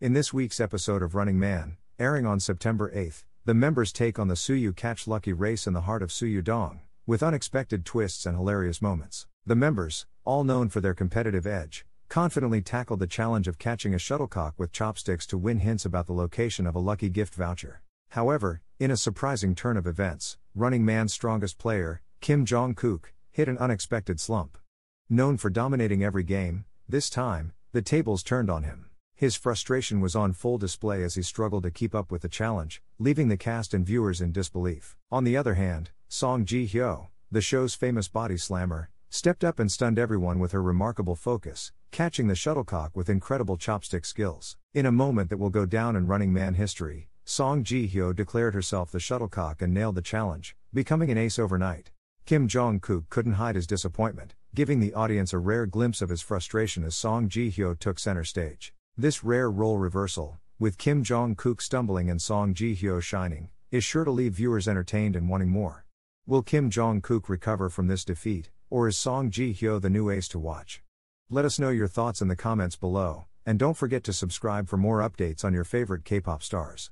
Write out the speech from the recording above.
In this week's episode of Running Man, airing on September 8th, the members take on the Suyu Catch Lucky race in the heart of Suyu Dong, with unexpected twists and hilarious moments. The members, all known for their competitive edge, confidently tackle the challenge of catching a shuttlecock with chopsticks to win hints about the location of a lucky gift voucher. However, in a surprising turn of events, Running Man's strongest player, Kim Jong Kook, hit an unexpected slump. Known for dominating every game, this time, the tables turned on him. His frustration was on full display as he struggled to keep up with the challenge, leaving the cast and viewers in disbelief. On the other hand, Song Ji Hyo, the show's famous body slammer, stepped up and stunned everyone with her remarkable focus, catching the shuttlecock with incredible chopstick skills. In a moment that will go down in Running Man history, Song Ji Hyo declared herself the shuttlecock and nailed the challenge, becoming an ace overnight. Kim Jong Kook couldn't hide his disappointment, giving the audience a rare glimpse of his frustration as Song Ji Hyo took center stage. This rare role reversal, with Kim Jong Kook stumbling and Song Ji Hyo shining, is sure to leave viewers entertained and wanting more. Will Kim Jong Kook recover from this defeat, or is Song Ji Hyo the new ace to watch? Let us know your thoughts in the comments below, and don't forget to subscribe for more updates on your favorite K pop stars.